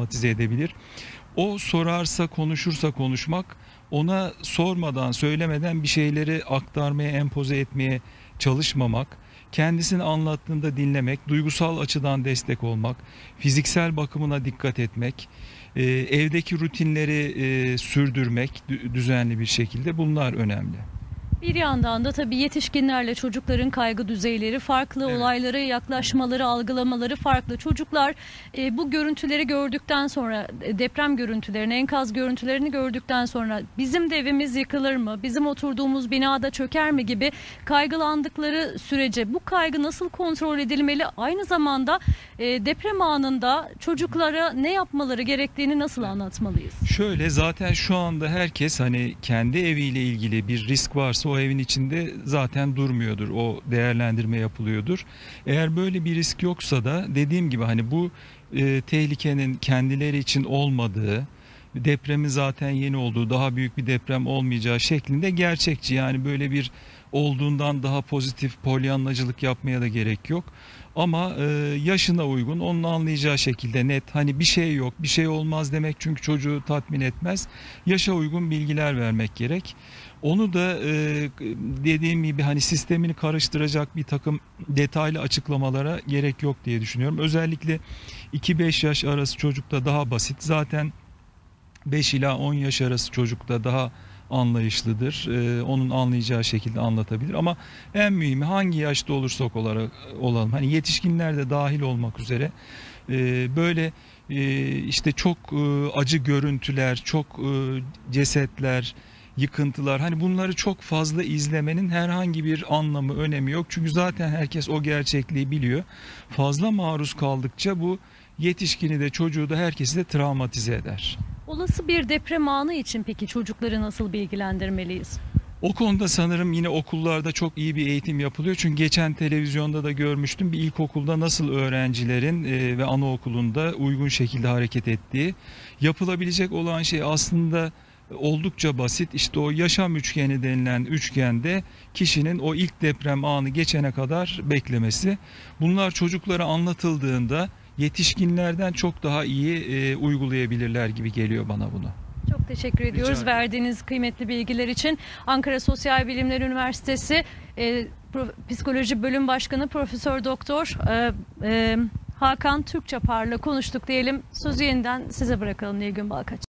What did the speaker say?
travmatize edebilir. O sorarsa, konuşursa konuşmak, ona sormadan, söylemeden bir şeyleri aktarmaya, empoze etmeye çalışmamak, kendisini anlattığında dinlemek, duygusal açıdan destek olmak, fiziksel bakımına dikkat etmek, e, evdeki rutinleri e, sürdürmek dü- düzenli bir şekilde bunlar önemli. Bir yandan da tabii yetişkinlerle çocukların kaygı düzeyleri farklı, Evet. olaylara yaklaşmaları, algılamaları farklı. Çocuklar e, bu görüntüleri gördükten sonra, e, deprem görüntülerini, enkaz görüntülerini gördükten sonra bizim de evimiz yıkılır mı, bizim oturduğumuz binada çöker mi gibi kaygılandıkları sürece bu kaygı nasıl kontrol edilmeli? Aynı zamanda e, deprem anında çocuklara ne yapmaları gerektiğini nasıl anlatmalıyız? Şöyle zaten şu anda herkes hani kendi eviyle ilgili bir risk varsa o evin içinde zaten durmuyordur. O değerlendirme yapılıyordur. Eğer böyle bir risk yoksa da dediğim gibi hani bu e, tehlikenin kendileri için olmadığı depremin zaten yeni olduğu daha büyük bir deprem olmayacağı şeklinde gerçekçi yani böyle bir olduğundan daha pozitif polyanlacılık yapmaya da gerek yok. Ama e, yaşına uygun onun anlayacağı şekilde net hani bir şey yok bir şey olmaz demek çünkü çocuğu tatmin etmez. Yaşa uygun bilgiler vermek gerek. Onu da e, dediğim gibi hani sistemini karıştıracak bir takım detaylı açıklamalara gerek yok diye düşünüyorum. Özellikle 2-5 yaş arası çocukta daha basit. Zaten 5 ila 10 yaş arası çocukta daha anlayışlıdır. Ee, onun anlayacağı şekilde anlatabilir. Ama en mühimi hangi yaşta olursak olarak olalım. Hani yetişkinler de dahil olmak üzere e, böyle e, işte çok e, acı görüntüler, çok e, cesetler, yıkıntılar hani bunları çok fazla izlemenin herhangi bir anlamı, önemi yok. Çünkü zaten herkes o gerçekliği biliyor. Fazla maruz kaldıkça bu yetişkini de çocuğu da herkesi de travmatize eder. Olası bir deprem anı için peki çocukları nasıl bilgilendirmeliyiz? O konuda sanırım yine okullarda çok iyi bir eğitim yapılıyor. Çünkü geçen televizyonda da görmüştüm bir ilkokulda nasıl öğrencilerin e, ve anaokulunda uygun şekilde hareket ettiği. Yapılabilecek olan şey aslında oldukça basit. İşte o yaşam üçgeni denilen üçgende kişinin o ilk deprem anı geçene kadar beklemesi. Bunlar çocuklara anlatıldığında yetişkinlerden çok daha iyi e, uygulayabilirler gibi geliyor bana bunu. Çok teşekkür ediyoruz ederim. verdiğiniz kıymetli bilgiler için. Ankara Sosyal Bilimler Üniversitesi e, Pro- Psikoloji Bölüm Başkanı Profesör Doktor e, e, Hakan Türkçapar'la konuştuk diyelim. Sözü yeniden size bırakalım Nilgün Balkaç.